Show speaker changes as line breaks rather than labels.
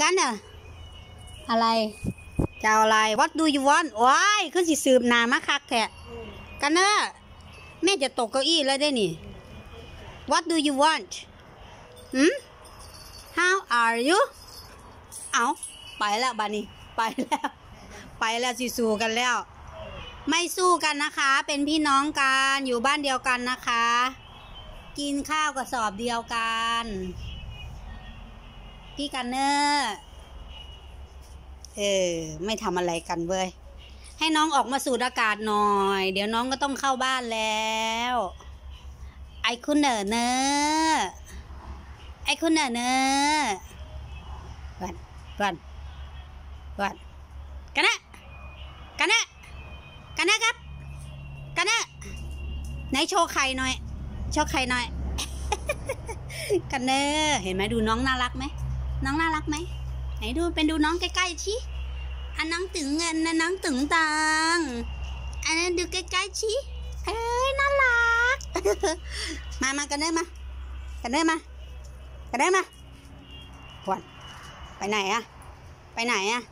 กันอะอะไรจะอะไร what do you want โอ้ยคือสิสืบนามาคักแท้กันเนอะแม่จะตกเก้าอี้แล้วได้นี่ what do you want หืม how are you เอาไปแล้วบานี้ไปแล้ว ไปแล้วสิสู้กันแล้ว ไม่สู้กันนะคะ เป็นพี่น้องกันอยู่บ้านเดียวกันนะคะ กินข้าวกระสอบเดียวกัน พี่กันเนอร์เออ ไม่ทำอะไรกันเว้ย ให้น้องออกมาสูดอากาศหน่อย เดี๋ยวน้องก็ต้องเข้าบ้านแล้ว ไอคุณเนอร์เนอร์ไอคุณเนอร์เนอร์วันวันวันกันนะกันนะกันนะครับกันนะไหนโชว์ไข่หน่อย โชว์ไข่หน่อย กันเนอร์เห็นไหมดูน้องน่ารักไหม น้องน่ารักไหม ไหนดูเป็นดูน้องใกล้ๆชิอันน้องตึงเงินนะน้องตึงตังอันนั้นดูใกล้ๆชิเอ้ยน่ารัก มามากันได้มา กันได้มา กันได้มาวันไปไหนอะไปไหนอะ